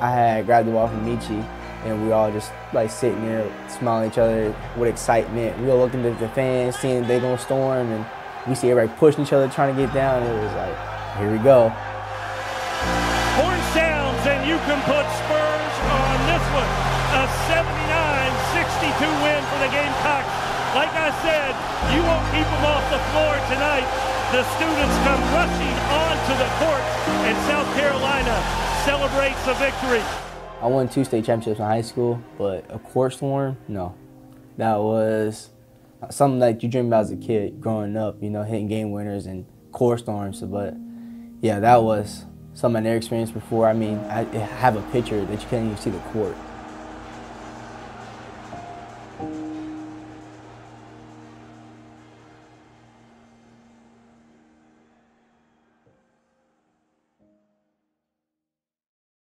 I had grabbed the ball from Meechie, and we all just like sitting there smiling at each other with excitement. We were looking at the fans, seeing they gonna storm, and we see everybody pushing each other, trying to get down. It was like, here we go. Horn sounds, and you can put Spurs on this one. A 79-62 win for the Gamecocks. Like I said, you won't keep them off the floor tonight. The students come rushing onto the court, and South Carolina celebrates the victory. I won two state championships in high school, but a court storm, no. That was something that you dream about as a kid growing up, you know, hitting game winners and court storms. But yeah, that was something I never experienced before. I mean, I have a picture that you can't even see the court.